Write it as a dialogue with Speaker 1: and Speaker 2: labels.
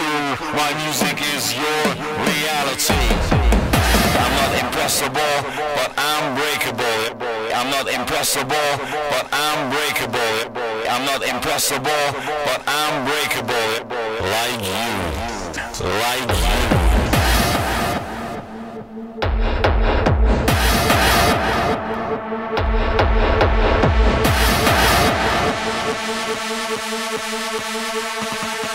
Speaker 1: cruel, my music is your reality. I'm not impressible, but I'm breakable. I'm not impressible, but I'm breakable. I'm not impressible, but I'm breakable. Like you. Like you. Thank you.